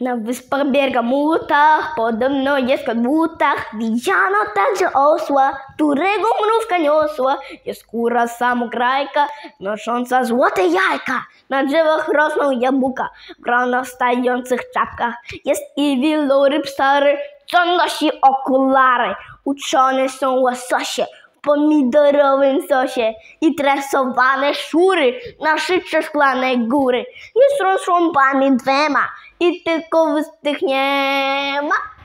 Na wyspach Bergamutach podobno jest kot w butach. Widziano także osła, którego mrówka niosła. Jest kura samograjka, nosząca złote jajka. Na drzewach rosną jabłka, grona w stających czapkach. Jest i wieloryb stary, co nosi okulary. Uczone są łososie pomidorowym sosie i tresowane szury na szycze szklanej góry. Jest rozrąbami dwiema i tylko wystych nie ma.